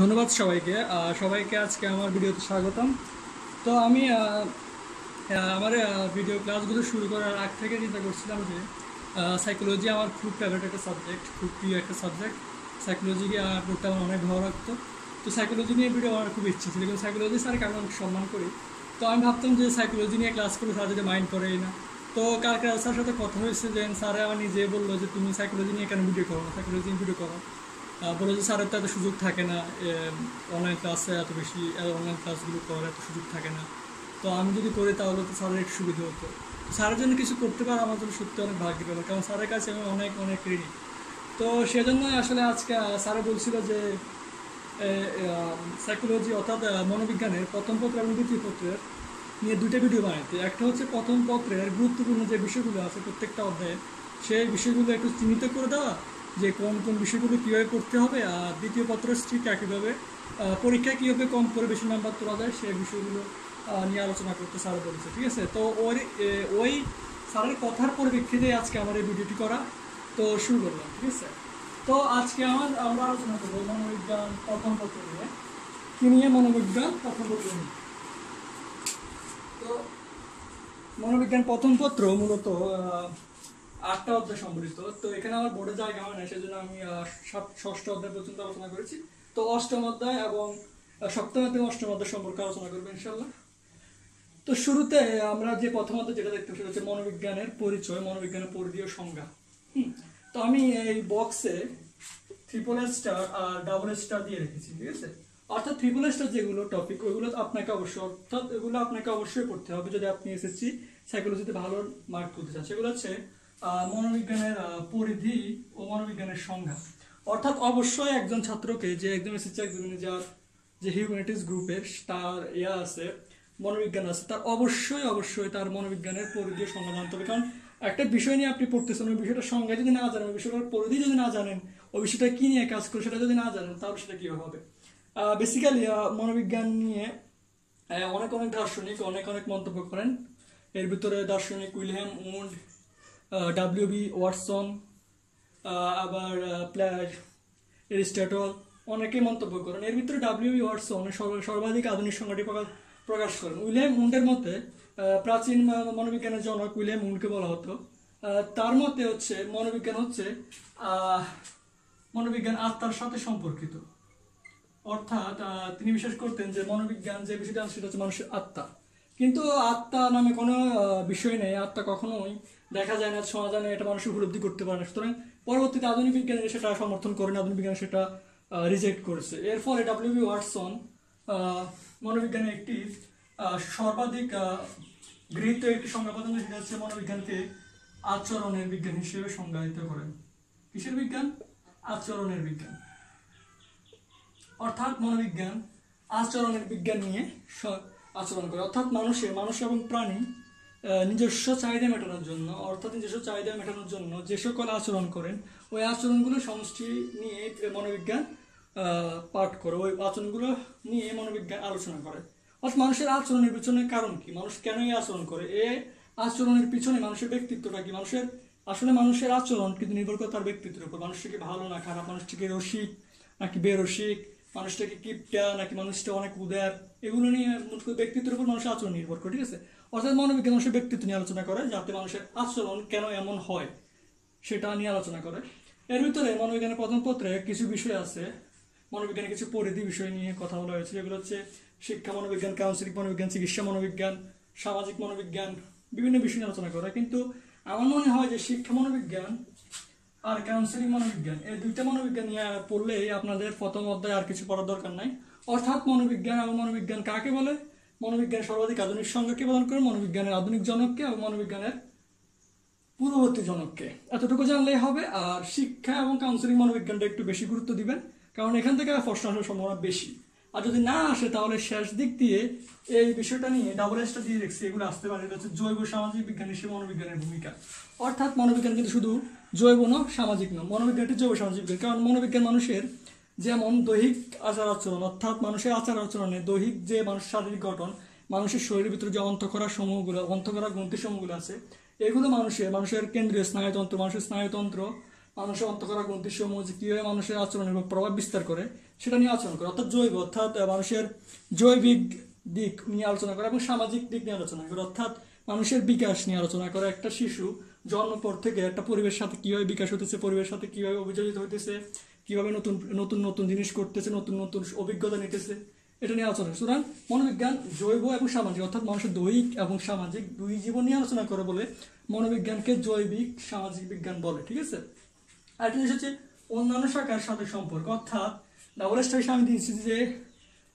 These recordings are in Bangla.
ধন্যবাদ সবাইকে। সবাইকে আজকে আমার ভিডিওতে স্বাগতম। তো আমি আমার ভিডিও ক্লাসগুলো শুরু করার আগ থেকে চিন্তা করছিলাম যে সাইকোলজি আমার খুব ফেভারিট একটা সাবজেক্ট খুব প্রিয় একটা সাবজেক্ট সাইকোলজিকে পড়তে আমার অনেক ভালো লাগতো। তো সাইকোলজি নিয়ে ভিডিও আমার খুব ইচ্ছে ছিল, কিন্তু সাইকোলজি স্যারকে আমি অনেক সম্মান করি। তো আমি ভাবতাম যে সাইকোলজি নিয়ে ক্লাস করে স্যার যদি মাইন্ড করেই না। তো কালকে স্যার সাথে কথা হয়েছে? যে স্যারে আমার নিজে বলল যে, তুমি সাইকোলজি নিয়ে কেন ভিডিও করো সাইকোলজি নিয়ে ভিডিও করো বলে যে স্যারের তো এত সুযোগ থাকে না অনলাইন ক্লাসে এত বেশি অনলাইন ক্লাসগুলো করার এত সুযোগ থাকে না। তো আমি যদি করি তাহলে তো স্যারের একটু সুবিধা হতো। স্যারের জন্য কিছু করতে পারে আমার জন্য সত্যি অনেক ভাগ্য পেল কারণ স্যারের কাছে আমি অনেক অনেক ঋণী। তো সেজন্যই আসলে আজকে স্যারে বলছিল যে সাইকোলজি অর্থাৎ মনোবিজ্ঞানের প্রথম পত্র এবং দ্বিতীয় পত্রের নিয়ে দুটো ভিডিও বানাইতে। একটা হচ্ছে প্রথম পত্রের গুরুত্বপূর্ণ যে বিষয়গুলো আছে প্রত্যেকটা অধ্যায়ে, সেই বিষয়গুলো একটু চিহ্নিত করে দেওয়া যে কোন কোন বিষয়গুলো কীভাবে করতে হবে আর দ্বিতীয় পত্র ঠিক একইভাবে পরীক্ষায় কীভাবে কম করে বেশি নাম্বার তোলা যায় সেই বিষয়গুলো নিয়ে আলোচনা করতে স্যার বলেছে, ঠিক আছে? তো ওর ওই স্যারের কথার পরিপ্রেক্ষিতে আজকে আমার এই ভিডিওটি করা, তো শুরু করলাম, ঠিক আছে? তো আজকে আমার, আমরা আলোচনা করব মনোবিজ্ঞান প্রথম পত্র নিয়ে। কি নিয়ে মনোবিজ্ঞান প্রথম পত্র নিয়ে? তো মনোবিজ্ঞান প্রথম পত্র মূলত আটটা অধ্যায় সম্বলিত তো এখানে আমার বোর্ডে জায়গা হয় না সেজন্য আমি ষষ্ঠ অধ্যায় পর্যন্ত আলোচনা করেছি। তো অষ্টম অধ্যায় এবং সপ্তম অধ্যায় অষ্টম অধ্যায় সম্পর্কে আলোচনা করব ইনশাল্লাহ তো শুরুতে আমরা যে প্রথম অধ্যায় যেটা দেখতে সেটা হচ্ছে মনোবিজ্ঞানের পরিচয়, মনোবিজ্ঞানের পরিধি ও সংজ্ঞা তো আমি এই বক্সে ট্রিপল স্টার আর ডাবল স্টার দিয়ে রেখেছি, ঠিক আছে? অর্থাৎ ট্রিপল স্টার যেগুলো টপিক ওইগুলো আপনাকে অবশ্যই, অর্থাৎ এগুলো আপনাকে অবশ্যই পড়তে হবে যদি আপনি এসএসসি সাইকোলজিতে ভালো মার্ক করতে চান। সেগুলো হচ্ছে মনোবিজ্ঞানের পরিধি ও মনোবিজ্ঞানের সংজ্ঞা। অর্থাৎ অবশ্যই একজন ছাত্রকে যে একদম একদম যার যে হিউম্যানিটিস গ্রুপের তার ইয়া আছে, মনোবিজ্ঞান আছে, তার অবশ্যই অবশ্যই তার মনোবিজ্ঞানের পরিধি সংজ্ঞা জানতে হবে। কারণ একটা বিষয় নিয়ে আপনি পড়তেছেন, ওই বিষয়টা সংজ্ঞা যদি না জানেন, ওই বিষয়টার পরিধি যদি না জানেন, ওই বিষয়টা কি নিয়ে কাজ করে সেটা যদি না জানেন, তাহলে সেটা কীভাবে হবে? বেসিক্যালি মনোবিজ্ঞান নিয়ে অনেক অনেক দার্শনিক, অনেক অনেক মন্তব্য করেন। এর ভিতরে দার্শনিক Wilhelm Wundt W B Watson আবার প্লাজ এরিস্টটল, অনেকেই মন্তব্য করেন। এর ভিতরে ডাব্লিউ বি ওয়াটসন সর্বাধিক আধুনিক সংজ্ঞাটি প্রকাশ করেন। উইলিয়াম উন্ডের মতে প্রাচীন মনোবিজ্ঞানের জনক উইলিয়াম উন্ডকে বলা হতো। তার মতে হচ্ছে, মনোবিজ্ঞান হচ্ছে মনোবিজ্ঞান আত্মার সাথে সম্পর্কিত। অর্থাৎ তিনি বিশ্বাস করতেন যে মনোবিজ্ঞান যে বিষয়টা সেটা হচ্ছে মানুষের আত্মা। কিন্তু আত্মা নামে কোনো বিষয় নেই। আত্মা কখনোই দেখা যায় না শোনা যায় না এটা মানুষ উপলব্ধি করতে পারে না। সুতরাং পরবর্তীতে আধুনিক বিজ্ঞানী সেটা সমর্থন করে না আধুনিক বিজ্ঞান সেটা রিজেক্ট করেছে। এর ফলে ডাব্লিউ বি ওয়াটসন মনোবিজ্ঞানের একটি সর্বাধিক গৃহীত একটি সংজ্ঞা সেটা হচ্ছে মনোবিজ্ঞানকে আচরণের বিজ্ঞান হিসেবে সংজ্ঞায়িত করেন কিসের বিজ্ঞান? আচরণের বিজ্ঞান। অর্থাৎ মনোবিজ্ঞান আচরণের বিজ্ঞান নিয়ে আচরণ করে। অর্থাৎ মানুষের, মানুষ এবং প্রাণী নিজস্ব চাহিদা মেটানোর জন্য, অর্থাৎ নিজস্ব চাহিদা মেটানোর জন্য যে সকল আচরণ করেন, ওই আচরণগুলো সমষ্টি নিয়ে মনোবিজ্ঞান পাঠ করে, ওই আচরণগুলো নিয়ে মনোবিজ্ঞান আলোচনা করে। অর্থাৎ মানুষের আচরণের পিছনে কারণ কি? মানুষ কেন এই আচরণ করে? এ আচরণের পিছনে মানুষের ব্যক্তিত্বটা কি? মানুষের, আসলে মানুষের আচরণ কিন্তু নির্ভর করে তার ব্যক্তিত্বের উপর। মানুষটাকে ভালো না খারাপ মানুষটাকে রসিক, নাকি বেরসিক মানুষটাকে কিপটা, নাকি মানুষটা অনেক উদার, এগুলো নিয়ে করে ব্যক্তিত্বের উপর মানুষের আচরণ নির্ভর করে, ঠিক আছে? অর্থাৎ মনোবিজ্ঞান মানুষের ব্যক্তিত্ব নিয়ে আলোচনা করে যাতে মানুষের আচরণ কেন এমন হয় সেটা নিয়ে আলোচনা করে। এর ভিতরে মনোবিজ্ঞানের প্রথম পত্রে কিছু বিষয় আছে মনোবিজ্ঞানের কিছু পরিধি বিষয় নিয়ে কথা বলা হয়েছে, যেগুলো হচ্ছে শিক্ষা মনোবিজ্ঞান কাউন্সিলিং মনোবিজ্ঞান চিকিৎসা মনোবিজ্ঞান সামাজিক মনোবিজ্ঞান বিভিন্ন বিষয় নিয়ে আলোচনা করে। কিন্তু আমার মনে হয় যে শিক্ষা মনোবিজ্ঞান আর কাউন্সিলিং মনোবিজ্ঞান এই দুইটা মনোবিজ্ঞান নিয়ে পড়লেই আপনাদের প্রথম অধ্যায় আর কিছু পড়ার দরকার নাই। অর্থাৎ মনোবিজ্ঞান এবং মনোবিজ্ঞান কাকে বলে? মনোবিজ্ঞান সর্বাধিক আধুনিক সংজ্ঞাকে প্রদান করে মনোবিজ্ঞানের আধুনিক জনককে এবং মনোবিজ্ঞানের পূর্ববর্তী জনককে। এতটুকু জানলেই হবে, আর শিক্ষা এবং কাউন্সিলিং মনোবিজ্ঞানটা একটু বেশি গুরুত্ব দিবেন, কারণ এখান থেকে প্রশ্ন আসার সম্ভাবনা বেশি। আর যদি না আসে, তাহলে শেষ দিক দিয়ে এই বিষয়টা নিয়ে ডাবল এসটা দিয়ে রেখেছি এগুলো আসতে পারে। এটা হচ্ছে জৈব সামাজিক বিজ্ঞান হিসেবে মনোবিজ্ঞানের ভূমিকা। অর্থাৎ মনোবিজ্ঞান কিন্তু শুধু জৈব না সামাজিক না মনোবিজ্ঞান একটি জৈব সামাজিক বিজ্ঞান, কারণ মনোবিজ্ঞান মানুষের যেমন দৈহিক আচার আচরণ অর্থাৎ মানুষের আচার আচরণে দৈহিক যে মানুষের শারীরিক গঠন, মানুষের শরীরের ভিতরে যে অন্তঃকরা সমূহগুলো অন্তঃকরা গ্রন্থি সমূহগুলো আছে, এগুলো মানুষের মানুষের কেন্দ্রীয় স্নায়ুতন্ত্র, মানুষের স্নায়ুতন্ত্র, মানুষের অন্তকরা গ্রন্থি সমূহ যে কীভাবে মানুষের আচরণের উপর প্রভাব বিস্তার করে, সেটা নিয়ে আচরণ করে, অর্থাৎ জৈব, অর্থাৎ মানুষের জৈবিক দিক নিয়ে আলোচনা করে এবং সামাজিক দিক নিয়ে আলোচনা করে, অর্থাৎ মানুষের বিকাশ নিয়ে আলোচনা করে। একটা শিশু জন্ম পর থেকে একটা পরিবেশের সাথে কীভাবে বিকাশ হতেছে পরিবেশের সাথে কীভাবে অভিযোজিত হইতেছে কীভাবে নতুন নতুন নতুন জিনিস করতেছে, নতুন নতুন অভিজ্ঞতা নিতেছে, এটা নিয়ে আলোচনা। সুতরাং মনোবিজ্ঞান জৈব এবং সামাজিক, অর্থাৎ মানুষের দৈহিক এবং সামাজিক দুই জীবন নিয়ে আলোচনা করে বলে মনোবিজ্ঞানকে জৈবিক সামাজিক বিজ্ঞান বলে, ঠিক আছে আরেকটা জিনিস হচ্ছে অন্যান্য শাখার সাথে সম্পর্ক, অর্থাৎ ডাবল স্টার আমি দিয়েছি যে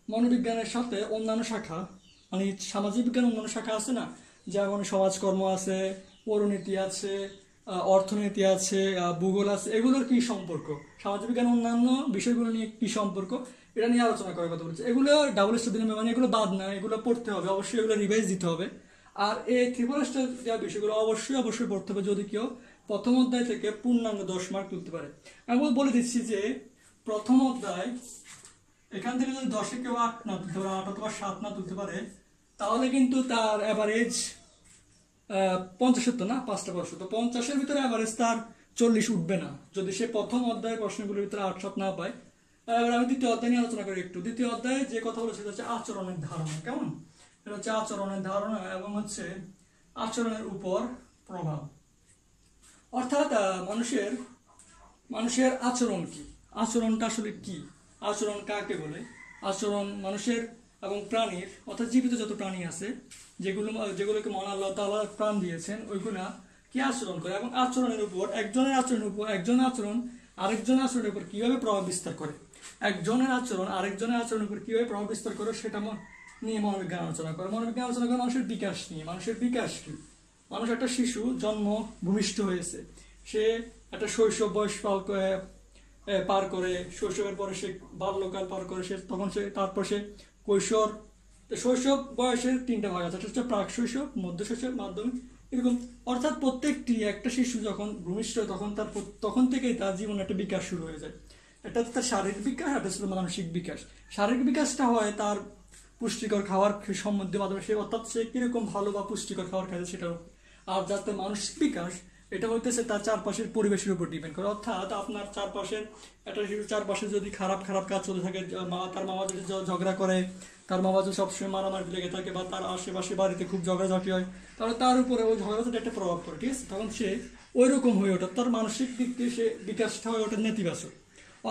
মনোবিজ্ঞানের সাথে অন্যান্য শাখা মানে সামাজিক বিজ্ঞান অন্যান্য শাখা আছে না যেমন সমাজকর্ম আছে পৌরনীতি আছে অর্থনীতি আছে ভূগোল আছে, এগুলোর কি সম্পর্ক? সামাজিক বিজ্ঞান অন্যান্য বিষয়গুলো নিয়ে কি সম্পর্ক? এটা নিয়ে আলোচনা করার কথা বলছে। এগুলো ডাবল স্টার দিলে মানে এগুলো বাদ না, এগুলো পড়তে হবে, অবশ্যই এগুলো রিভাইজ দিতে হবে। আর এই ত্রিপুল স্টার দেওয়া বিষয়গুলো অবশ্যই অবশ্যই পড়তে হবে যদি কেউ প্রথম অধ্যায় থেকে পূর্ণাঙ্গ দশ মার্ক তুলতে পারে। আমি বলে দিচ্ছি যে প্রথম অধ্যায়, এখান থেকে যদি দশে কেউ আট না তুলতে পারে, আট অথবা সাত না তুলতে পারে, তাহলে কিন্তু তার অ্যাভারেজ পঞ্চাশের তো না? পাঁচটা প্রশ্ন। তো পঞ্চাশের ভিতরে অ্যাভারেজ তার চল্লিশ উঠবে না। যদি সে প্রথম অধ্যায়ের প্রশ্নগুলোর ভিতরে আট সাত না পায়, এবার আমি দ্বিতীয় অধ্যায় নিয়ে আলোচনা করি একটু। দ্বিতীয় অধ্যায়ে যে কথা বলেছে, সেটা হচ্ছে আচরণের ধারণা। কেমন? এটা হচ্ছে আচরণের ধারণা এবং হচ্ছে আচরণের উপর প্রভাব। অর্থাৎ মানুষের মানুষের আচরণ কি? আচরণটা আসলে কি? আচরণ কাকে বলে? আচরণ মানুষের এবং প্রাণীর, অর্থাৎ জীবিত যত প্রাণী আছে, যেগুলো, যেগুলোকে মহান আল্লাহ তাআলা প্রাণ দিয়েছেন, ওইগুলা কি আচরণ করে? এবং আচরণের উপর, একজনের আচরণের উপর, একজনের আচরণ আরেকজনের আচরণের উপর কীভাবে প্রভাব বিস্তার করে? একজনের আচরণ আরেকজনের আচরণের উপর কীভাবে প্রভাব বিস্তার করে, সেটা নিয়ে মনোবিজ্ঞান আলোচনা করে। মনোবিজ্ঞান আলোচনা করে মানুষের বিকাশ নিয়ে। মানুষের বিকাশ কি? মানুষ একটা শিশু, জন্ম ভূমিষ্ঠ হয়েছে। সে একটা শৈশব বয়স পার করে, শৈশবের পরে সে বাল্যকাল পার করে, সে, তখন সে, তারপর সে কৈশোর শৈশব বয়সের তিনটা ভাগ আছে একটা হচ্ছে প্রাক শৈশব, মধ্য শৈশব, মাধ্যমিক, এরকম। অর্থাৎ প্রত্যেকটি, একটা শিশু যখন ভূমিষ্ঠ, তখন তার তখন থেকেই তার জীবনে একটা বিকাশ শুরু হয়ে যায়। হচ্ছে তার শারীরিক বিকাশ একটা ছিল মানসিক বিকাশ। শারীরিক বিকাশটা হয় তার পুষ্টিকর খাবার সম্বন্ধে, মাধ্যমে সে অর্থাৎ সে কীরকম ভালো বা পুষ্টিকর খাবার খাইছে সেটার আর যাতে মানসিক বিকাশ এটা হইতেছে তার চারপাশের পরিবেশের উপর ডিপেন্ড করে। অর্থাৎ আপনার চারপাশের একটা শিশুর চারপাশে যদি খারাপ খারাপ কাজ চলে থাকে মা, তার মামা যদি ঝগড়া করে, তার মামা যদি সবসময় মারামারি লেগে থাকে বা তার আশেপাশে বাড়িতে খুব ঝগড়াঝাটি হয়, তাহলে তার উপরে ওই ঝগড়াঝাটি একটা প্রভাব পড়ে, ঠিক আছে? তখন সে ওই রকম হয়ে ওঠে। তার মানসিক দিক দিয়ে সে বিকাশটা হয়ে ওঠে নেতিবাচক।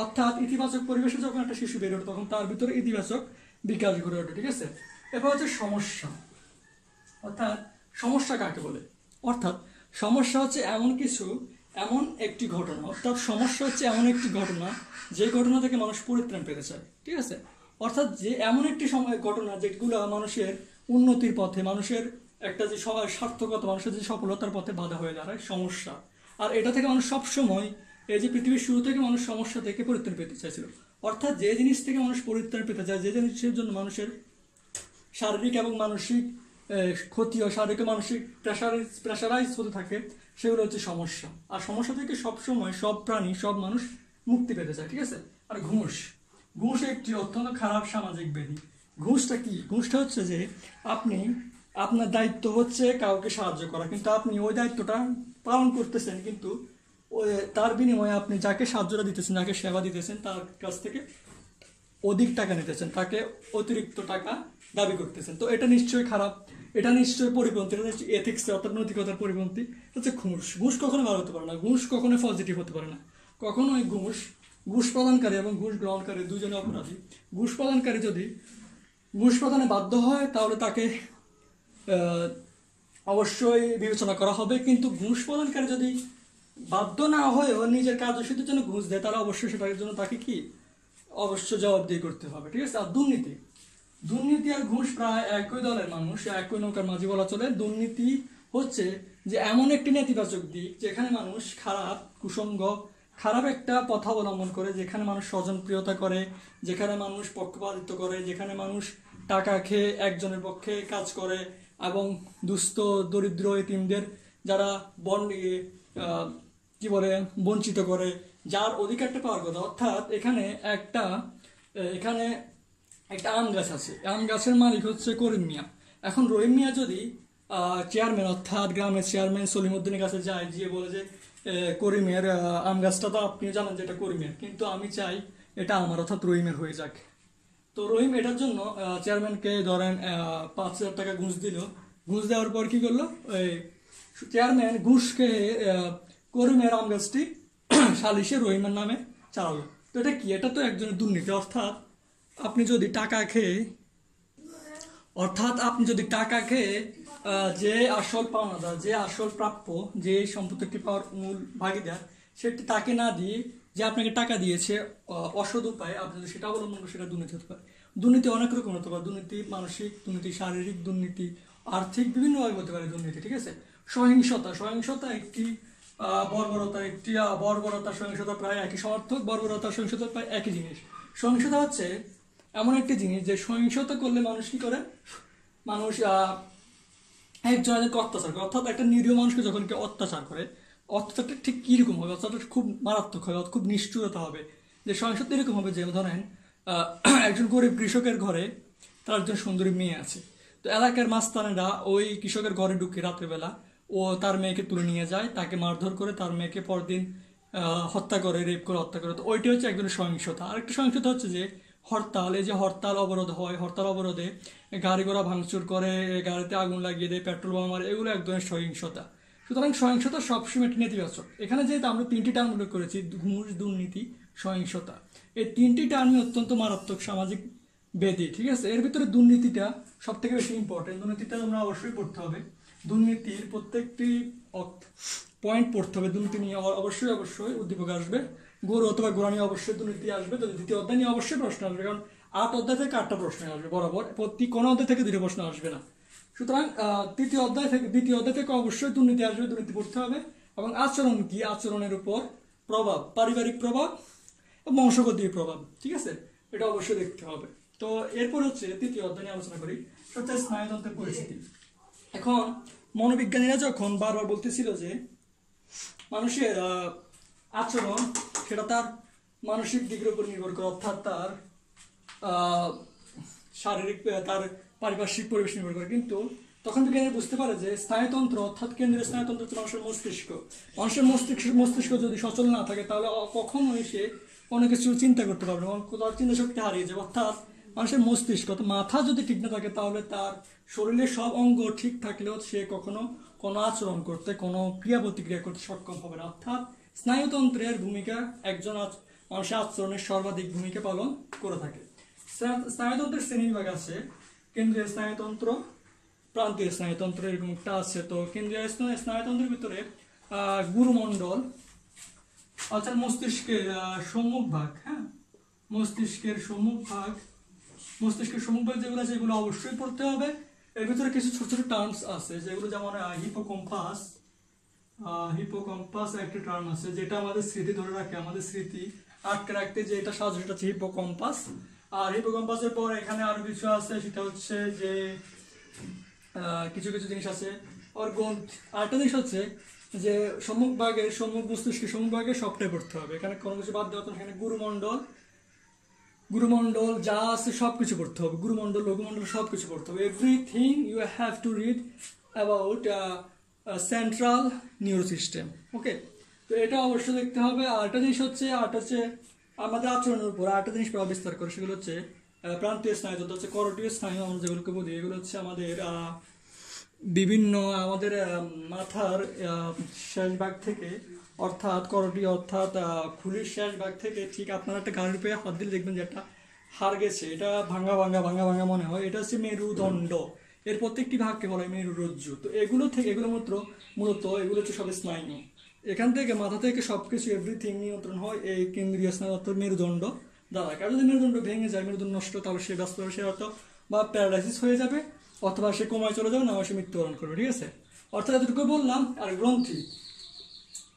অর্থাৎ ইতিবাচক পরিবেশে যখন একটা শিশু বেড়ে ওঠে তখন তার ভিতরে ইতিবাচক বিকাশ ঘটে ওঠে, ঠিক আছে? এবার হচ্ছে সমস্যা। অর্থাৎ সমস্যা কাকে বলে? অর্থাৎ সমস্যা হচ্ছে এমন কিছু, এমন একটি ঘটনা। অর্থাৎ সমস্যা হচ্ছে এমন একটি ঘটনা, যে ঘটনা থেকে মানুষ পরিত্রাণ পেতে চায়। ঠিক আছে? অর্থাৎ যে এমন একটি সময় ঘটনা যেগুলো মানুষের উন্নতির পথে, মানুষের একটা যে সার্থকতা, মানুষের যে সফলতার পথে বাধা হয়ে দাঁড়ায়, সমস্যা। আর এটা থেকে মানুষ সবসময়, এই যে পৃথিবীর শুরু থেকে মানুষ সমস্যা থেকে পরিত্রাণ পেতে চাইছিল। অর্থাৎ যে জিনিস থেকে মানুষ পরিত্রাণ পেতে চায়, যে জিনিসের জন্য মানুষের শারীরিক এবং মানসিক ক্ষতি হয় শারীরিক মানসিক প্রেশারাইজ প্রেশারাইজ হতে থাকে, সেগুলো হচ্ছে সমস্যা। আর সমস্যা থেকে সব সময় সব প্রাণী, সব মানুষ মুক্তি পেতে চায়, ঠিক আছে? আর ঘুষ। ঘুষ একটি অত্যন্ত খারাপ সামাজিক ব্যাধি। ঘুষটা কি? ঘুষটা হচ্ছে যে আপনি, আপনার দায়িত্ব হচ্ছে কাউকে সাহায্য করা, কিন্তু আপনি ওই দায়িত্বটা পালন করতেছেন, কিন্তু তার বিনিময়ে আপনি যাকে সাহায্যটা দিতেছেন, যাকে সেবা দিতেছেন, তার কাছ থেকে অধিক টাকা নিতেছেন, তাকে অতিরিক্ত টাকা দাবি করতেছেন। তো এটা নিশ্চয়ই খারাপ। এটা নিশ্চয়ই পরিপন্থী, এটা নিশ্চয়ই এথিক্স অর্থাৎ নৈতিকতার পরিপন্থী। হচ্ছে ঘুষ। ঘুষ কখনো ভালো হতে পারে না। ঘুষ কখনো পজিটিভ হতে পারে না। কখনোই ঘুষ ঘুষ প্রদানকারী এবং ঘুষ গ্রহণকারী দুজনে অপরাধী। ঘুষ প্রদানকারী যদি ঘুষ প্রদানে বাধ্য হয়, তাহলে তাকে অবশ্যই বিবেচনা করা হবে। কিন্তু ঘুষ প্রদানকারী যদি বাধ্য না হয়েও নিজের কার্যসূচির জন্য ঘুষ দেয় তারা অবশ্যই সেটার জন্য তাকে কি? অবশ্য জবাবদিহি করতে হবে। ঠিক আছে? আর দুর্নীতি। দুর্নীতি আর ঘুষ প্রায় একই দলের মানুষ, একই নৌকার মাঝি বলা চলে। দুর্নীতি হচ্ছে যে এমন একটি নেতিবাচক দিক যেখানে মানুষ খারাপ কুসঙ্গ খারাপ একটা পথ অবলম্বন করে, যেখানে মানুষ স্বজনপ্রিয়তা করে, যেখানে মানুষ পক্ষপাতিত্ব করে, যেখানে মানুষ টাকা খেয়ে একজনের পক্ষে কাজ করে এবং দুস্থ, দরিদ্র এতিমদের যারা বন কি বলে, বঞ্চিত করে, যার অধিকারটা পাওয়ার কথা। অর্থাৎ এখানে একটা, এখানে একটা আম গাছ আছে। আম গাছের মালিক হচ্ছে করিম মিয়া। এখন রহিম মিয়া যদি চেয়ারম্যান অর্থাৎ গ্রামের চেয়ারম্যান সলিমুদ্দিনের কাছে যায়, গিয়ে বলে যে করিমের আম গাছটা তো আপনি জানেন যে এটা করিমের কিন্তু আমি চাই এটা আমার অর্থাৎ রহিমের হয়ে যাক। তো রহিম এটার জন্য চেয়ারম্যানকে ধরেন পাঁচ হাজার টাকা ঘুষ দিল। ঘুষ দেওয়ার পর কি করল? চেয়ারম্যান ঘুষ খেয়ে করিমের আম গাছটি সালিশে রহিমের নামে চালালো। তো এটা কি? এটা তো একজনের দুর্নীতি, অর্থাৎ আপনি যদি টাকা খেয়ে, অর্থাৎ আপনি যদি টাকা খেয়ে যে আসল পাওনাদার, যে আসল প্রাপ্য, যে সম্পত্তিটি পাওয়ার মূল ভাগিদার, সেটি তাকে না দিয়ে যে আপনাকে টাকা দিয়েছে অসৎ উপায়ে, আপনি যদি সেটা অবলম্বন করেন সেটা দুর্নীতি হতে পারে। দুর্নীতি অনেক রকম হতে পারে। দুর্নীতি মানসিক, দুর্নীতি শারীরিক, দুর্নীতি আর্থিক, বিভিন্নভাবে হতে পারে দুর্নীতি, ঠিক আছে? সহিংসতা সহিংসতা একটি বর্বরতা একটি বর্বরতা, সহিংসতা প্রায় একই সমর্থক, বর্বরতা, সহিংসতা প্রায় একই জিনিস। সহিংসতা হচ্ছে এমন একটি জিনিস যে সহিংসতা করলে মানুষ কি করে? মানুষ আহ, একজনকে অত্যাচার করে। অর্থাৎ একটা নিরীহ মানুষকে যখন কেউ অত্যাচার করে অত্যাচারটা ঠিক কীরকম হবে? অত্যাচারটা খুব মারাত্মক হবে খুব নিষ্ঠুরতা হবে। যে সহিংসতা এরকম হবে যে ধরেন একজন গরিব কৃষকের ঘরে তার একজন সুন্দরী মেয়ে আছে। তো এলাকার মাস্তানেরা ওই কৃষকের ঘরে ঢুকে রাত্রেবেলা ও তার মেয়েকে তুলে নিয়ে যায় তাকে মারধর করে তার মেয়েকে পরদিন হত্যা করে রেপ করে হত্যা করে। তো ওইটি হচ্ছে একজন সহিংসতা। আরেকটা সহিংসতা হচ্ছে যে হরতাল এই যে হরতাল অবরোধ হয়, হরতাল অবরোধে গাড়ি ঘোড়া ভাঙচুর করে গাড়িতে আগুন লাগিয়ে দেয়, পেট্রোল বোমা মারে, এগুলো এক ধরনের সহিংসতা। সুতরাং সহিংসতা সবসময় একটি নেতিবাচক। এখানে যেহেতু আমরা তিনটি টার্ম উল্লেখ করেছি, ঘুষ, দুর্নীতি, সহিংসতা। এই তিনটি টার্মই অত্যন্ত মারাত্মক সামাজিক বেদি, ঠিক আছে? এর ভিতরে দুর্নীতিটা সব থেকে বেশি ইম্পর্টেন্ট দুর্নীতিটা তোমরা অবশ্যই পড়তে হবে। দুর্নীতির প্রত্যেকটি পয়েন্ট পড়তে হবে। দুর্নীতি নিয়ে অবশ্যই অবশ্যই উদ্দীপক আসবে। গরু অথবা গোড়া নিয়ে অবশ্যই দুর্নীতি আসবে তো দ্বিতীয় অধ্যায় নিয়ে অবশ্যই প্রশ্ন আসবে, কারণ আট অধ্যায় থেকে আটটা প্রশ্ন আসবে, বরাবর। প্রতি কোনো অধ্যায় থেকে দুটো প্রশ্ন আসবে না। সুতরাং তৃতীয় অধ্যায় থেকে, দ্বিতীয় অধ্যায় থেকে অবশ্যই দুর্নীতি আসবে, দুর্নীতি পড়তে হবে। এবং আচরণ কি? আচরণের উপর প্রভাব, পারিবারিক প্রভাব বংশগতির প্রভাব, ঠিক আছে? এটা অবশ্যই দেখতে হবে। তো এরপর হচ্ছে তৃতীয় অধ্যায় নিয়ে আলোচনা করি। হচ্ছে স্নায়ুতন্ত্রের পরিস্থিতি। এখন মনোবিজ্ঞানীরা যখন বারবার বলতেছিল যে মানুষের আচরণ সেটা তার মানসিক দিকের উপর নির্ভর করে, অর্থাৎ তার শারীরিক তার পারিপার্শ্বিক পরিবেশ নির্ভর করে। কিন্তু তখন বিজ্ঞানীরা বুঝতে পারে যে স্নায়ুতন্ত্র, অর্থাৎ কেন্দ্রীয় স্নায়ুতন্ত্র হচ্ছে মানুষের মস্তিষ্ক। মানুষের মস্তিষ্ক মস্তিষ্ক যদি সচল না থাকে, তাহলে কখনোই সে কোনো কিছু চিন্তা করতে পারবে এবং তার চিন্তা শক্তি হারিয়ে যাবে। অর্থাৎ মানুষের মস্তিষ্ক মাথা যদি ঠিক না থাকে, তাহলে তার শরীরের সব অঙ্গ ঠিক থাকলেও সে কখনো কোনো আচরণ করতে, কোনো ক্রিয়া প্রতিক্রিয়া করতে সক্ষম হবে না। অর্থাৎ স্নায়ুতন্ত্রের ভূমিকা একজন মানুষের আচরণের সর্বাধিক ভূমিকা পালন করে থাকে। স্নায়ুতন্ত্রের শ্রেণীবিভাগ আছে, কেন্দ্রীয় স্নায়ুতন্ত্র, প্রান্তীয় স্নায়ুতন্ত্র এরকম একটা আছে। তো কেন্দ্রীয় স্নায়ু- স্নায়ুতন্ত্রের ভিতরে গুরুমণ্ডল, অর্থাৎ মস্তিষ্কের সম্মুখ ভাগ হ্যাঁ? মস্তিষ্কের সম্মুখ ভাগ, মস্তিষ্কের সম্মুখ ভাগ যেগুলো আছে, এগুলো অবশ্যই পড়তে হবে। এর ভিতরে কিছু ছোট ছোট টার্মস আছে, যেগুলো যেমন হিপোকম্পাস হিপোকম্পাস একটা টার্ম আছে যেটা আমাদের স্মৃতি ধরে রাখে, আমাদের স্মৃতি আটকে রাখতে যে এটা সাহায্য সেটা হচ্ছে হিপোকম্পাস আর হিপোকম্পাসের পর এখানে আরও কিছু আছে, সেটা হচ্ছে যে কিছু কিছু জিনিস আছে। আর গ্রন্থ, আরেকটা জিনিস হচ্ছে যে সম্মুখ ভাগের সম্মুখ মস্তিষ্কের সম্মুখ ভাগে সবটাই পড়তে হবে। এখানে কোনো কিছু বাদ দেওয়া। এখানে গুরুমণ্ডল গুরুমণ্ডল যা আছে সব কিছু পড়তে হবে। গুরুমণ্ডল, লঘুমণ্ডল সব কিছু পড়তে হবে। Everything you have to read about central neuro system okay তো এটা অবশ্যই দেখতে হবে। আর একটা জিনিস হচ্ছে আরটা হচ্ছে আমাদের আচরণের উপর আরেকটা জিনিস প্রভাব বিস্তার করে, সেগুলো হচ্ছে প্রান্তীয় স্নায়ু, যত হচ্ছে করটীয় স্নায়ু আমরা যেগুলোকে বলি, এগুলো হচ্ছে আমাদের বিভিন্ন আমাদের মাথার শেষ ভাগ থেকে, অর্থাৎ করটি অর্থাৎ খুলির শেষ ভাগ থেকে ঠিক আপনারা একটা গাড়ির পেয়ে হাত দিলে দেখবেন যে একটা হার গেছে। এটা ভাঙা ভাঙা ভাঙা ভাঙা মনে হয়। এটা হচ্ছে মেরুদণ্ড। এর প্রত্যেকটি ভাগকে বলা হয় মেরুরজ্জু তো এগুলো থেকে, এগুলো মাত্র মূলত, এগুলো হচ্ছে সব স্নায়ু। এখান থেকে, মাথা থেকে সব কিছু এভরিথিং নিয়ন্ত্রণ হয় এই কেন্দ্রীয় স্নায়ু অর্থাৎ মেরুদণ্ড দ্বারা। কারণ যদি মেরুদণ্ড ভেঙে যায়, মেরুদণ্ড নষ্ট, তাহলে সে ব্যস্ত হবে সে হয়তো বা প্যারালাইসিস হয়ে যাবে, অথবা সে কোমায় চলে যাবে, না সে মৃত্যুবরণ করবে, ঠিক আছে? অর্থাৎ এতটুকু বললাম, আর গ্রন্থি।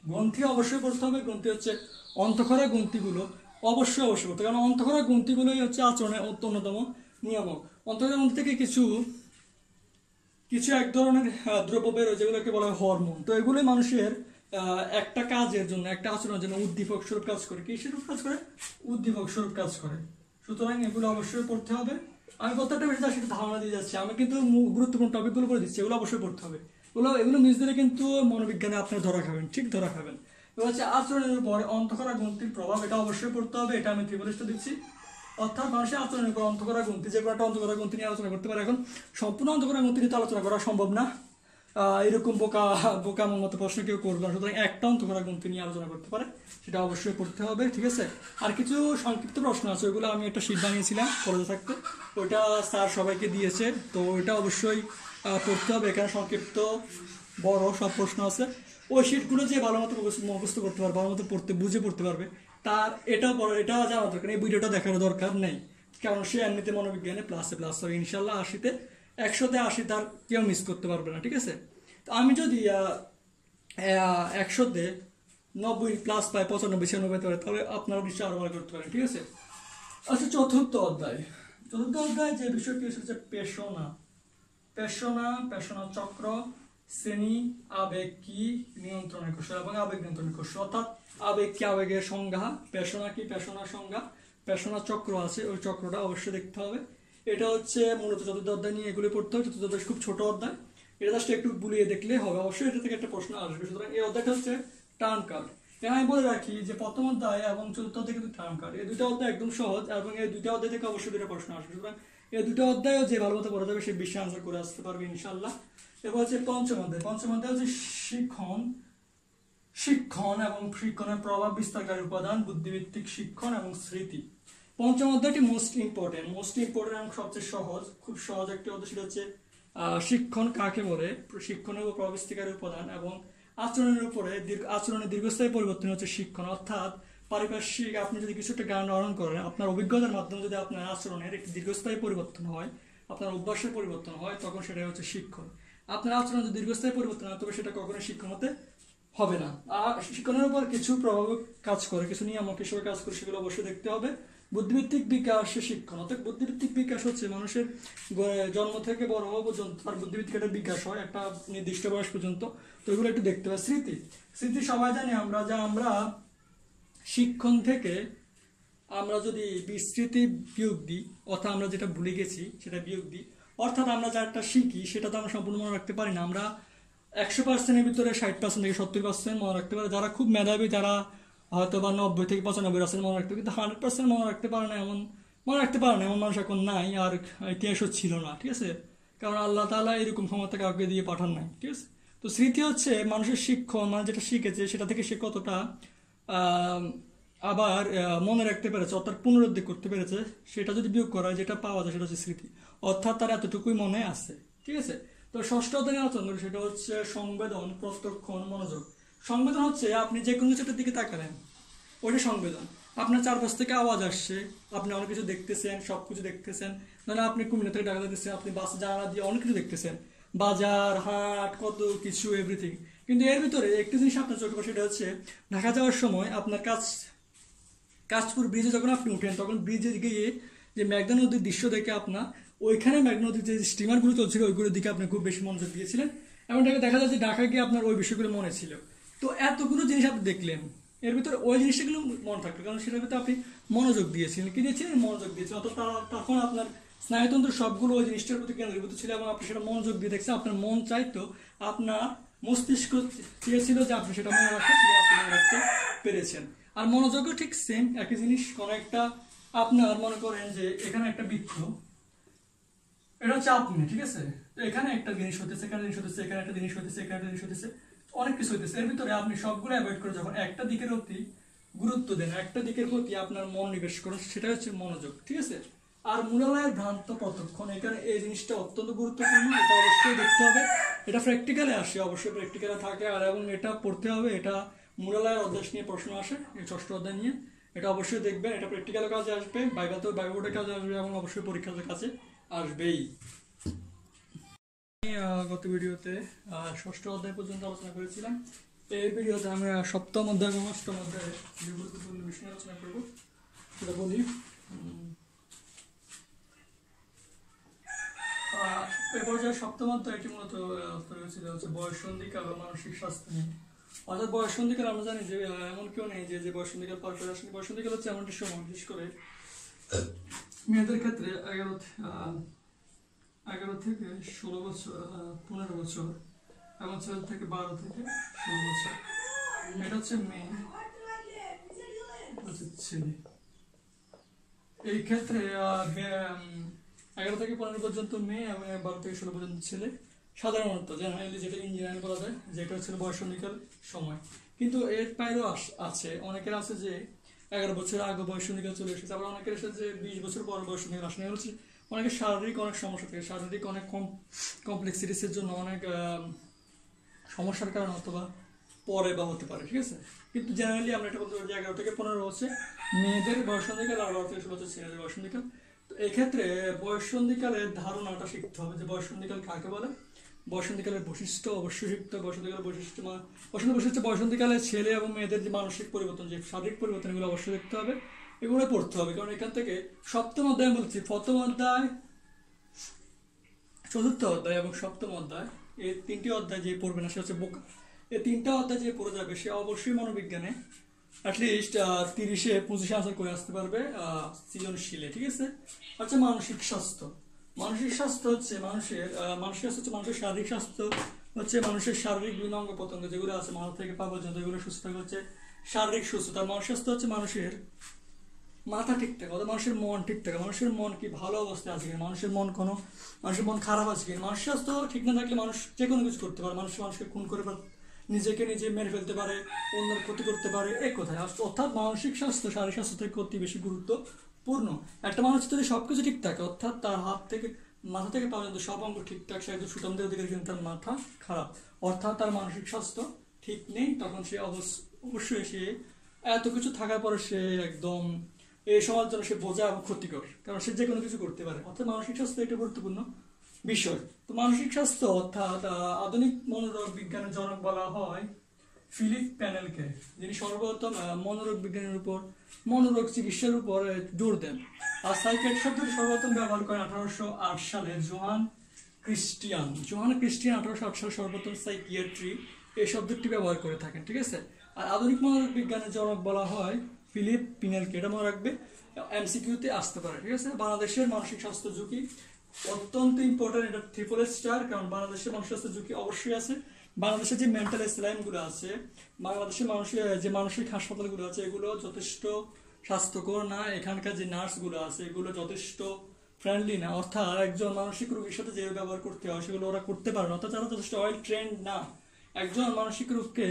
গ্রন্থি অবশ্যই পড়তে হবে, গ্রন্থি হচ্ছে অন্তঃখরা গ্রন্থিগুলো। অবশ্যই অবশ্যই পড়তে হবে। কারণ অন্তঃক্ষরা গ্রন্থিগুলোই হচ্ছে আচরণের অন্যতম নিয়ামক। অন্তঃক্ষরা গ্রন্থি থেকে কিছু কিছু এক ধরনের দ্রব্য বেরোয় যেগুলোকে বলা হয় হরমোন। তো এগুলোই মানুষের একটা কাজের জন্য, একটা আচরণের জন্য উদ্দীপক স্বরূপ কাজ করে। কি স্বরূপ কাজ করে? উদ্দীপক স্বরূপ কাজ করে। সুতরাং এগুলো অবশ্যই পড়তে হবে। আমি প্রত্যেকটা বিষয়ে সেটা ধারণা দিয়ে যাচ্ছি। আমি কিন্তু গুরুত্বপূর্ণ টপিকগুলো করে দিচ্ছি, এগুলো অবশ্যই পড়তে হবে। এগুলো এগুলো মিস দিলে কিন্তু মনোবিজ্ঞানে আপনি ধরা খাবেন, ঠিক ধরা খাবেন। এবার হচ্ছে আচরণের উপর অন্তঃকরা গ্রন্থির প্রভাব, এটা অবশ্যই পড়তে হবে। এটা আমি ত্রিপুরিশটা দিচ্ছি। অর্থাৎ মানুষের আচরণের উপর অন্তঃকরা গ্রন্থি যে কোনো একটা অন্তঃকরা গ্রন্থি নিয়ে আলোচনা করতে পারে এখন। সম্পূর্ণ অন্তঃকরা গ্রন্থি নিয়ে আলোচনা করা সম্ভব না। এরকম বোকা বোকা মতো প্রশ্ন কেউ করবে না। সুতরাং একটা অন্তঃকরা গ্রন্থি নিয়ে আলোচনা করতে পারে, সেটা অবশ্যই পড়তে হবে, ঠিক আছে? আর কিছু সংক্ষিপ্ত প্রশ্ন আছে, ওইগুলো আমি একটা শীট বানিয়েছিলাম কলেজে থাকতে। ওইটা স্যার সবাইকে দিয়েছে, তো ওইটা অবশ্যই পড়তে হবে। এখানে সংক্ষিপ্ত বড় সব প্রশ্ন আছে। ওই শিটগুলো যে ভালো মতো মুখস্থ করতে পারবে, ভালো মতো পড়তে, বুঝে পড়তে পারবে তার এটা পড়া এটা জানা দরকার, এই ভিডিওটা দেখার দরকার নেই। কারণ সে এমনিতে মনোবিজ্ঞানে প্লাসে প্লাস হবে। ইনশাল্লাহ আশিতে, একশোতে আশি তার কেউ মিস করতে পারবে না, ঠিক আছে? তো আমি যদি একশোতে নব্বই প্লাস পাই, পঁচানব্বই, ছিয়ানব্বই পারে তাহলে আপনারা আরও ভালো করতে পারেন, ঠিক আছে? আচ্ছা চতুর্থ অধ্যায়। চতুর্থ অধ্যায় যে বিষয়টি হচ্ছে পেশনা। পেশনা পেশনা চক্র, শ্রেণি, আবেগ কি? নিয়ন্ত্রণের কৌশল এবং আবেগ নিয়ন্ত্রণের কৌশল। অর্থাৎ আবেগ কি আবেগের সংজ্ঞা, পেশনা কি পেশনার সংজ্ঞা, পেশনা চক্র আছে, ওই চক্রটা অবশ্যই দেখতে হবে। এটা হচ্ছে মূলত চতুর্থ অধ্যায় নিয়ে এগুলি পড়তে হবে, চতুর্থ অধ্যায় খুব ছোট অধ্যায়। এটা জাস্ট একটু বুলিয়ে দেখলে হবে, অবশ্যই এটা থেকে একটা প্রশ্ন আসবে। সুতরাং এই অধ্যায়টা হচ্ছে টার্ম কার্ড এখানে আমি বলে রাখি যে প্রথম অধ্যায় এবং চতুর্থ অধ্যায় কিন্তু টার্ম কার্ড এই দুটো অধ্যায় একদম সহজ এবং এই দুটো অধ্যায় থেকে অবশ্যই দুটো প্রশ্ন আসবে। সুতরাং এই দুটো অধ্যায়ও যে ভালো মতো পড়া যাবে, সে বিশ্বে আনসার করে আসতে পারবে ইনশাল্লাহ এবার হচ্ছে পঞ্চম অধ্যায়। পঞ্চম অধ্যায় হচ্ছে শিক্ষণ। শিক্ষণ এবং শিক্ষণের প্রভাব বিস্তারকারী উপাদান বুদ্ধিভিত্তিক শিক্ষণ এবং স্মৃতি। পঞ্চম অধ্যায়টি মোস্ট ইম্পর্টেন্ট মোস্ট ইম্পর্টেন্ট এবং সবচেয়ে সহজ। খুব সহজ একটি অধ্যায় সেটা হচ্ছে শিক্ষণ কাকে বলে? শিক্ষণের উপর বিস্তারকারী উপাদান এবং আচরণের উপরে আচরণের দীর্ঘস্থায়ী পরিবর্তন হচ্ছে শিক্ষণ। অর্থাৎ পারিপার্শ্বিক আপনি যদি কিছু একটা জ্ঞান আহরণ করেন, আপনার অভিজ্ঞতার মাধ্যমে যদি আপনার আচরণের একটি দীর্ঘস্থায়ী পরিবর্তন হয়, আপনার অভ্যাসের পরিবর্তন হয়, তখন সেটাই হচ্ছে শিক্ষণ। আপনার আচরণ যদি দীর্ঘস্থায়ী পরিবর্তন হয়, তবে সেটা কখনোই শিক্ষণ হতে হবে না। আর শিক্ষণের উপর কিছু প্রভাব কাজ করে, কিছু নিয়ামক হিসেবে কাজ করে, সেগুলো অবশ্যই দেখতে হবে। বুদ্ধিভিত্তিক বিকাশ শিক্ষণ, অর্থাৎ বুদ্ধিভিত্তিক বিকাশ হচ্ছে মানুষের জন্ম থেকে বড় হওয়া পর্যন্ত তার বুদ্ধিভিত্তিক একটা বিকাশ হয়, একটা নির্দিষ্ট বয়স পর্যন্ত। তো এগুলো একটু দেখতে হবে। স্মৃতি স্মৃতি সবাই জানি আমরা যা আমরা শিক্ষণ থেকে আমরা যদি বিস্মৃতি বিয়োগ দিই, অর্থাৎ আমরা যেটা ভুলে গেছি সেটা বিয়োগ দিই, অর্থাৎ আমরা যা একটা শিখি সেটা তো আমরা সম্পূর্ণ মনে রাখতে পারি না। আমরা একশো পার্সেন্টের ভিতরে ষাট পার্সেন্ট থেকে সত্তর পার্সেন্ট মনে রাখতে পারে। যারা খুব মেধাবী, যারা হয়তো বা নব্বই থেকে পঁচানব্বই পার্সেন্ট মনে রাখতে কিন্তু হান্ড্রেড পার্সেন্ট মনে রাখতে পারে না এমন মনে রাখতে পারে না এমন মানুষ এখন নাই, আর ইতিহাসও ছিল না, ঠিক আছে? কারণ আল্লাহ তাআলা এরকম ক্ষমতা কাউকে দিয়ে পাঠান নাই, ঠিক আছে? তো স্মৃতি হচ্ছে মানুষের শিক্ষণ মানে যেটা শিখেছে, সেটা থেকে সে কতটা আবার মনে রাখতে পেরেছে, অর্থাৎ পুনরুদ্ধি করতে পেরেছে, সেটা যদি বিয়োগ করা হয়, যেটা পাওয়া যায় সেটা হচ্ছে স্মৃতি। অর্থাৎ তার এতটুকুই মনে আছে, ঠিক আছে? তো ষষ্ঠ অধ্যায় আলোচনা করি, সেটা হচ্ছে সংবেদন, প্রত্যক্ষণ, মনোযোগ। সংবেদন হচ্ছে আপনি যে কোনো কিছুটার দিকে তাকালেন, ওইটা সংবেদন। আপনার চারপাশ থেকে আওয়াজ আসছে, আপনি অনেক কিছু দেখতেছেন, সব কিছু দেখতেছেন। মানে আপনি কুমিল্লা থেকে ঢাকা দিচ্ছেন আপনি বাসে, জানালা দিয়ে অনেক কিছু দেখতেছেন। বাজার, হাট, কত কিছু এভরিথিং কিন্তু এর ভিতরে একটি জিনিস আপনার চোখে সেটা হচ্ছে ঢাকা যাওয়ার সময় আপনার কাজ কাশপুর ব্রিজে যখন আপনি উঠেন, তখন ব্রিজে গিয়ে যে মেঘনা নদীর দৃশ্য দেখে আপনার ওইখানে মেঘনা যে স্টিমারগুলো চলছিল, ওইগুলোর দিকে আপনি খুব বেশি মনোযোগ দিয়েছিলেন। এবং দেখা যায় যে ঢাকা গিয়ে আপনার ওই বিষয়গুলো মনে ছিল? তো এতগুলো জিনিস আপনি দেখলেন, এর ভিতরে ওই জিনিসগুলো মনে থাকল, কারণ সেটার ভিতরে আপনি মনোযোগ দিয়েছিলেন, কি দিয়েছিলেন? মনোযোগ দিয়েছিলেন। অর্থাৎ তা- তখন আপনার স্নায়ুতন্ত্র সবগুলো ওই জিনিসটার প্রতি কেন্দ্রীভূত ছিল এবং আপনি সেটা মনোযোগ দিয়ে দেখছেন, আপনার মন চাইতো, আপনার মস্তিষ্ক চেয়েছিল যে আপনি সেটা মনে রাখতে, সেটা আপনি মনে রাখতে পেরেছেন। আর মনোযোগও ঠিক সেম একই জিনিস, কোনো একটা আপনার মনে করেন যে এখানে একটা বৃক্ষ এটা হচ্ছে আপনি ঠিক আছে? তো এখানে একটা জিনিস হতেছে, এখানে জিনিস হতেছে, এখানে একটা জিনিস হতেছে, এখানে একটা জিনিস হতেছে, অনেক কিছু হতেছে এর ভিতরে আপনি সবগুলো অ্যাভয়েড করে যখন একটা দিকের প্রতি গুরুত্ব দেন, একটা দিকের প্রতি আপনার মন নিবেশ করেন, সেটা হচ্ছে মনোযোগ, ঠিক আছে? আর মুরালয়ের ভ্রান্ত প্রতক্ষণ, এখানে এই জিনিসটা অত্যন্ত গুরুত্বপূর্ণ, এটা অবশ্যই দেখতে হবে। এটা প্র্যাকটিক্যালে আসে, অবশ্যই প্র্যাকটিক্যালে থাকে, আর এবং এটা পড়তে হবে, এটা মুরালয়ের অধ্যায় নিয়ে প্রশ্ন আসে, এই ষষ্ঠ অধ্যায় নিয়ে। এটা অবশ্যই দেখবেন, এটা প্র্যাকটিক্যালের কাজে আসবে বাইবাতেও বাইবোর্ডের কাজে আসবে এবং অবশ্যই পরীক্ষার কাছে। আসবেই গত ভিডিওতে ষষ্ঠ অধ্যায় পর্যন্ত আলোচনা করেছিলাম। এই ভিডিওতে আমরা সপ্তম অধ্যায় এবং অষ্টম অধ্যায়ে গুরুত্বপূর্ণ বিষয় আলোচনা করব, সেটা বলি সপ্তম অধ্যায়টি মূলত হয়েছিল হচ্ছে বয়স বয়সন্ধিকাল ও মানসিক স্বাস্থ্য নিয়ে। অর্থাৎ বয়সন্ধিকাল আমরা জানি যে এমন কেউ নেই যে যে বয়সন্ধিকাল পার করে আসেনি। বয়সন্ধিকাল হচ্ছে এমনটি সময়, বিশেষ করে মেয়েদের ক্ষেত্রে এগারো এগারো থেকে ষোলো বছর পনেরো বছর এবং ছেলে থেকে বারো থেকে ষোলো বছর। এটা হচ্ছে মেয়ে ছেলে। এই ক্ষেত্রে এগারো থেকে পনেরো পর্যন্ত মেয়ে এবং বারো থেকে ষোলো পর্যন্ত ছেলে। সাধারণত জেনারেলি যেটা ইঞ্জিনিয়ারিং বলা যায়, যেটা হচ্ছে বয়সন্ধিকাল সময়। কিন্তু এর বাইরেও আছে। অনেকের আছে যে এগারো বছর আগে বয়সন্ধিকাল চলে এসেছে। আবার অনেকের এসেছে যে বিশ বছর পর বয়সন্ধিকাল আসে না হচ্ছে অনেকের শারীরিক অনেক সমস্যা থাকে। শারীরিক অনেক কম কমপ্লেক্সিটিসের জন্য অনেক সমস্যার কারণে অথবা পরে বা হতে পারে, ঠিক আছে? কিন্তু জেনারেলি আমরা এটা বলতে পারি যে এগারো থেকে পনেরো হচ্ছে মেয়েদের বয়সন্ধিকাল আর বারো থেকে ষোলো হচ্ছে ছেলেদের বয়সন্ধিকাল তো এক্ষেত্রে বয়সন্ধিকালের ধারণাটা শিখতে হবে যে বয়সন্ধিকাল কাকে বলে? বসন্তকালের বৈশিষ্ট্য অবশ্যই শিখতে বসন্তকালের বৈশিষ্ট্য বসন্ত বৈশিষ্ট্য বসন্তকালে ছেলে এবং মেয়েদের যে মানসিক পরিবর্তন, যে শারীরিক পরিবর্তন, এগুলো অবশ্যই দেখতে হবে। এগুলো পড়তে হবে, কারণ এখান থেকে সপ্তম অধ্যায় বলছি। প্রথম অধ্যায়, চতুর্থ অধ্যায় এবং সপ্তম অধ্যায়, এই তিনটি অধ্যায় যে পড়বে না, সে হচ্ছে বোকা। এই তিনটা অধ্যায় যে পড়ে যাবে, সে অবশ্যই মনোবিজ্ঞানে অ্যাটলিস্ট তিরিশে পঁচিশে আনসার করে আসতে পারবে সৃজনশীলে, ঠিক আছে? আচ্ছা মানসিক স্বাস্থ্য। মানসিক স্বাস্থ্য হচ্ছে মানুষের মানসিক স্বাস্থ্য হচ্ছে মানুষের শারীরিক স্বাস্থ্য হচ্ছে মানুষের শারীরিক বিভিন্ন অঙ্গ প্রত্যঙ্গ যেগুলো আছে, মাথা থেকে পা পর্যন্ত এগুলো সুস্থ থাকে হচ্ছে শারীরিক সুস্থতা। মানসিক স্বাস্থ্য হচ্ছে মানুষের মাথা ঠিক থাকে, অর্থাৎ মানুষের মন ঠিক থাকে। মানুষের মন কি ভালো অবস্থায় আছে কিনা? মানুষের মন কোনো, মানুষের মন খারাপ আছে কিনা? মানুষের স্বাস্থ্য ঠিক না থাকলে মানুষ যে কোনো কিছু করতে পারে। মানুষ মানুষকে খুন করে নিজেকে নিজে মেরে ফেলতে পারে, অন্যের ক্ষতি করতে পারে এক কথায় অর্থাৎ মানসিক স্বাস্থ্য, শারীরিক স্বাস্থ্য থেকে অতি বেশি গুরুত্বপূর্ণ একটা মানুষ যদি সবকিছু ঠিক থাকে, অর্থাৎ তার হাত থেকে, মাথা থেকে পা পর্যন্ত সব অঙ্গ ঠিকঠাক সে একজন সুতন্ত্রের অধিকারী কিন্তু তার মাথা খারাপ। অর্থাৎ তার মানসিক স্বাস্থ্য ঠিক নেই, তখন সে অবশ্য- অবশ্যই সে এত কিছু থাকার পরে সে একদম এই সমাজ জন্য সে বোঝা এবং ক্ষতিকর, কারণ সে যে কোনো কিছু করতে পারে। অর্থাৎ মানসিক স্বাস্থ্য এটা গুরুত্বপূর্ণ বিষয়। তো মানসিক স্বাস্থ্য, অর্থাৎ আধুনিক মনোরোগ বিজ্ঞানের জনক বলা হয় ফিলিপ প্যানেলকে, যিনি সর্বপ্রথম মনোরোগ বিজ্ঞানের উপর, মনোরোগ চিকিৎসার উপর জোর দেন। আর সাইকেট শব্দটি সর্বপ্রথম ব্যবহার করেন আঠারোশো আট সালে জোহান ক্রিস্টিয়ান। জোহান ক্রিস্টিয়ান আঠারোশো আট সালে সর্বপ্রথম সাইকিয়াট্রি এই শব্দটি ব্যবহার করে থাকেন, ঠিক আছে? আর আধুনিক মনোরোগ বিজ্ঞানের জনক বলা হয় ফিলিপ পিনেলকে এটা মনে রাখবে। এমসিকিউতে আসতে পারে, ঠিক আছে? বাংলাদেশের মানসিক স্বাস্থ্য ঝুঁকি অত্যন্ত ইম্পর্টেন্ট এটা ট্রিপল স্টার কারণ বাংলাদেশের মানসিক স্বাস্থ্য ঝুঁকি অবশ্যই আছে। বাংলাদেশের যে মেন্টালগুলো আছে, বাংলাদেশের মানুষের, যে মানসিক হাসপাতালগুলো আছে, এগুলো যথেষ্ট স্বাস্থ্যকর না। এখানকার যে নার্সগুলো আছে, এগুলো যথেষ্ট ফ্রেন্ডলি না। অর্থাৎ একজন মানসিক রোগীর সাথে যে ব্যবহার করতে হয়, সেগুলো ওরা করতে পারে না। অর্থাৎ তারা যথেষ্ট অয়েল ট্রেন্ড না, একজন মানসিক রোগকে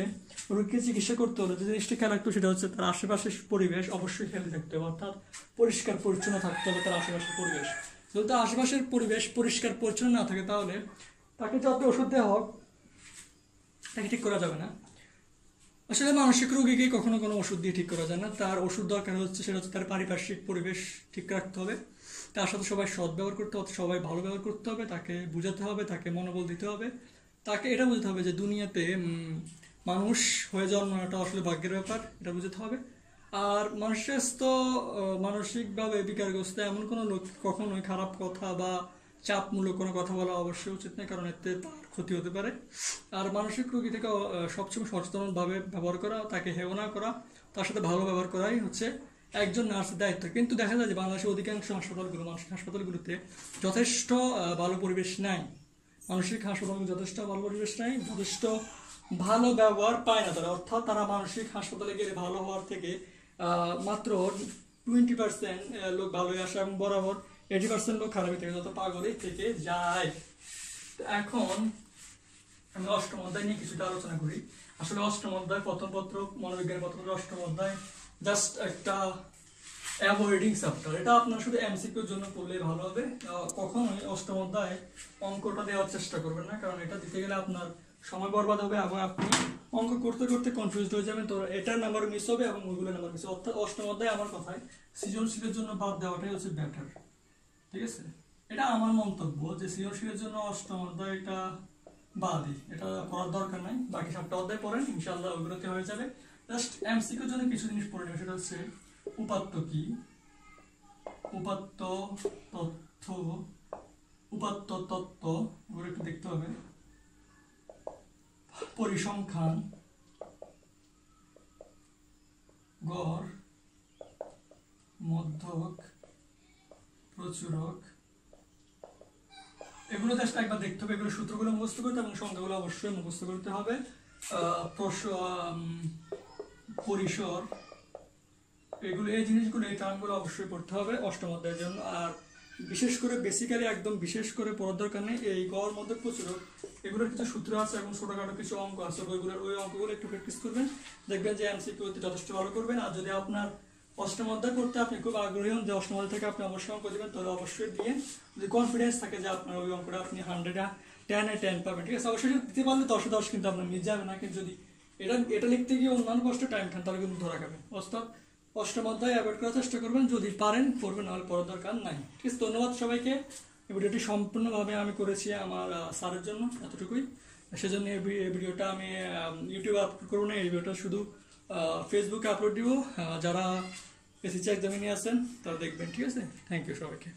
রোগকে চিকিৎসা করতে হলে যে জিনিসটা খেয়াল রাখতে সেটা হচ্ছে তার আশেপাশের পরিবেশ অবশ্যই হেলদি থাকতে হবে। অর্থাৎ পরিষ্কার পরিচ্ছন্ন থাকতে হবে তার আশেপাশের পরিবেশ। যদি তার আশেপাশের পরিবেশ পরিষ্কার পরিচ্ছন্ন না থাকে তাহলে তাকে যত ওষুধ দেওয়া হোক তাকে ঠিক করা যাবে না। আসলে মানসিক রোগীকে কখনো কোনো ওষুধ দিয়ে ঠিক করা যায় না। তার ওষুধ দরকার হচ্ছে সেটা হচ্ছে তার পারিপার্শ্বিক পরিবেশ ঠিক রাখতে হবে। তার সাথে সবাই সৎ ব্যবহার করতে হবে সবাই ভালো ব্যবহার করতে হবে তাকে বুঝাতে হবে তাকে মনোবল দিতে হবে। তাকে এটা বুঝতে হবে যে দুনিয়াতে মানুষ হয়ে জন্মানোটা আসলে ভাগ্যের ব্যাপার এটা বুঝতে হবে। আর মানুষের আহ, মানসিকভাবে বিকারগ্রস্ত এমন কোনো লোক কখনোই খারাপ কথা বা চাপমূলক কোনো কথা বলা অবশ্যই উচিত নয় কারণ এতে তার ক্ষতি হতে পারে। আর মানসিক রোগী থেকে সবসময় সচেতনভাবে ব্যবহার করা, তাকে হেয় না করা, তার সাথে ভালো ব্যবহার করাই হচ্ছে একজন নার্সের দায়িত্ব। কিন্তু দেখা যায় যে বাংলাদেশের অধিকাংশ হাসপাতালগুলো, মানসিক হাসপাতালগুলোতে যথেষ্ট ভালো পরিবেশ নাই। মানসিক হাসপাতালে যথেষ্ট ভালো পরিবেশ নাই, যথেষ্ট ভালো ব্যবহার পায় না তারা। অর্থাৎ তারা মানসিক হাসপাতালে গেলে ভালো হওয়ার থেকে মাত্র টোয়েন্টি পার্সেন্ট লোক ভালোই আসে এবং বরাবর এইটি পার্সেন্ট লোক খারাপই থেকে, যত পাগলই থেকে যায়। এখন আমি অষ্টম অধ্যায় নিয়ে কিছুটা আলোচনা করি। আসলে অষ্টম অধ্যায় প্রথম পত্র, মনোবিজ্ঞানের প্রথম পত্র অষ্টম অধ্যায়। জাস্ট একটা অ্যাভয়েডিং চ্যাপ্টার এটা আপনার শুধু এমসিকিউর জন্য পড়লে ভালো হবে। কখনোই অষ্টম অধ্যায় অঙ্কটা দেওয়ার চেষ্টা করবেন না, কারণ এটা দিতে গেলে আপনার সময় বরবাদ হবে এবং আপনি অঙ্ক করতে করতে কনফিউজ হয়ে যাবেন। তো এটার নাম্বার মিস হবে এবং ওইগুলোর নাম্বার মিস হবে। অর্থাৎ অষ্টম অধ্যায় আমার কথায় সৃজনশীলের জন্য বাদ দেওয়াটাই হচ্ছে ব্যাটার ঠিক আছে? এটা আমার মন্তব্য যে সৃজনশীলের জন্য অষ্টম অধ্যায় বাদই এটা পড়ার দরকার নাই। বাকি সবটা অধ্যায় পড়েন ইনশাল্লাহ ওগুলোতে হয়ে যাবে। জাস্ট এমসিকিউর জন্য কিছু জিনিস পড়ে নেবে সেটা হচ্ছে উপাত্ত কি? উপাত্ত তথ্য, উপাত্ত তত্ত্ব ওগুলো একটু দেখতে হবে। পরিসংখ্যান, গড়, মধ্যক, প্রচুরক এগুলো জাস্ট একবার দেখতে হবে, এগুলো সূত্রগুলো মুখস্থ করতে এবং সংখ্যাগুলো অবশ্যই মুখস্থ করতে হবে। প্রস- পরিসর, এগুলো, এই জিনিসগুলো, এই টার্মগুলো অবশ্যই পড়তে হবে অষ্টম অধ্যায়ের জন্য। আর বিশেষ করে বেসিক্যালি একদম বিশেষ করে পড়ার দরকার নেই, এই গড় মধ্যে প্রচুর, এগুলোর কিছু সূত্র আছে এবং ছোটখাটো কিছু অঙ্ক আছে, ওইগুলোর, ওই অঙ্কগুলো একটু প্র্যাকটিস করবেন, দেখবেন যে এমসিকিউতে যথেষ্ট ভালো করবেন। আর যদি আপনার অষ্টম অধ্যায় করতে আপনি খুব আগ্রহী হন, যে অষ্টম অধ্যায় থেকে আপনি অবশ্যই অঙ্ক দেবেন, তাহলে অবশ্যই দিয়ে যদি কনফিডেন্স থাকে যে আপনার ওই অঙ্কটা আপনি হান্ড্রেড টেনে টেন পাবেন, ঠিক আছে? অবশ্যই দিতে পারলে দশে দশ কিন্তু আপনার মিস যাবে না, কিন্তু যদি এটা এটা লিখতে গিয়ে অন্যান্য কষ্ট টাইম খান, তাহলে কিন্তু ধরা খাবে। অর্থাৎ অষ্টম অধ্যায় অ্যাভয়েড করার চেষ্টা করবেন, যদি পারেন, করবেন, নাহলে পড়ার দরকার নাই। ঠিক আছে? ধন্যবাদ সবাইকে। এই ভিডিওটি সম্পূর্ণভাবে আমি করেছি আমার স্যারের জন্য, এতটুকুই। সেজন্য এই ভিডিওটা আমি ইউটিউবে আপলোড করব না, এই ভিডিওটা শুধু ফেসবুকে আপলোড দিব। যারা এসএসসি এক্সামে নিয়ে আসেন তারা দেখবেন, ঠিক আছে? থ্যাংক ইউ সবাইকে।